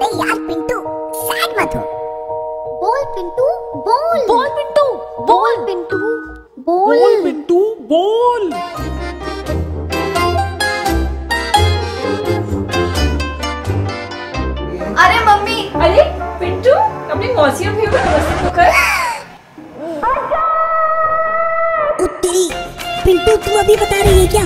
अरे यार पिंटू सैड मत हो। बोल पिंटू बोल। बोल पिंटू बोल। पिंटू बोल। बोल पिंटू बोल। अरे मम्मी। अरे पिंटू अपनी मौसी अम्मी को नमस्ते तो कर। उत्तरी पिंटू तू अभी बता रही है क्या?